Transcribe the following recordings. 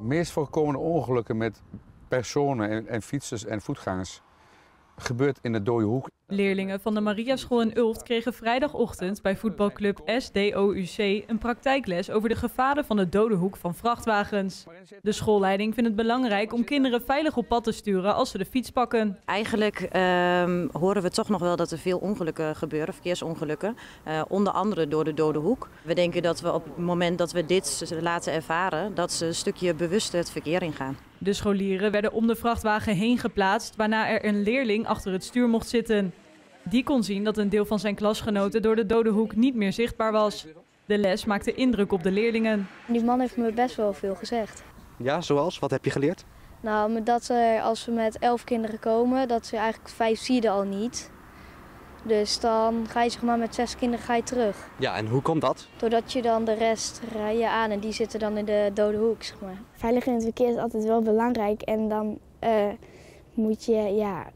Meest voorkomende ongelukken met personen en, en fietsers en voetgangers gebeurt in de dode hoek. Leerlingen van de Mariaschool in Ulft kregen vrijdagochtend bij voetbalclub SDOUC een praktijkles over de gevaren van de dode hoek van vrachtwagens. De schoolleiding vindt het belangrijk om kinderen veilig op pad te sturen als ze de fiets pakken. Eigenlijk ehm, horen we toch nog wel dat er veel ongelukken gebeuren, verkeersongelukken. eh, onder andere door de dode hoek. We denken dat we op het moment dat we dit laten ervaren, dat ze een stukje bewuster het verkeer ingaan. De scholieren werden om de vrachtwagen heen geplaatst, waarna er een leerling achter het stuur mocht zitten. Die kon zien dat een deel van zijn klasgenoten door de dode hoek niet meer zichtbaar was. De les maakte indruk op de leerlingen. Die man heeft me best wel veel gezegd. Ja, zoals? Wat heb je geleerd? Nou, dat er, als we met elf kinderen komen, dat ze eigenlijk vijf zie je er al niet. Dus dan ga je zeg maar met zes kinderen ga je terug. Ja, en hoe komt dat? Doordat je dan de rest rij je aan en die zitten dan in de dode hoek, zeg maar. Veilig in het verkeer is altijd wel belangrijk en dan eh, moet je ja,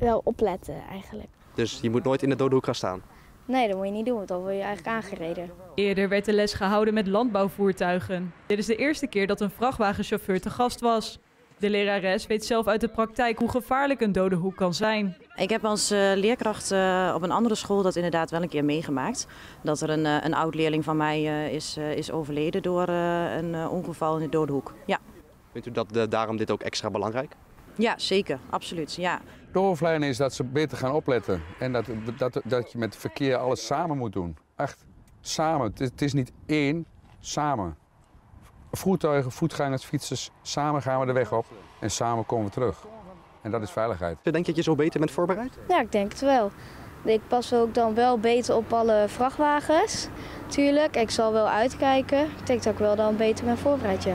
wel opletten eigenlijk. Dus je moet nooit in de dode hoek gaan staan. Nee, dat moet je niet doen, want dan word je eigenlijk aangereden. Eerder werd de les gehouden met landbouwvoertuigen. Dit is de eerste keer dat een vrachtwagenchauffeur te gast was. De lerares weet zelf uit de praktijk hoe gevaarlijk een dode hoek kan zijn. Ik heb als eh, leerkracht eh, op een andere school dat inderdaad wel een keer meegemaakt. Dat er een, eh, een oud leerling van mij eh, is, eh, is overleden door eh, een eh, ongeval in de dode hoek. Ja. Vindt u dat, daarom dit ook extra belangrijk? Ja, zeker. Absoluut. Ja. De hoofdlijn is dat ze beter gaan opletten. En dat, dat, dat je met verkeer alles samen moet doen. Echt, samen. Het is, het is niet één, samen. Voertuigen, voetgangers, fietsers, samen gaan we de weg op. En samen komen we terug. En dat is veiligheid. Denk je dat je zo beter bent voorbereid? Ja, ik denk het wel. Ik pas ook dan wel beter op alle vrachtwagens. Tuurlijk, ik zal wel uitkijken. Ik denk dat ik wel dan beter ben voorbereid, ja.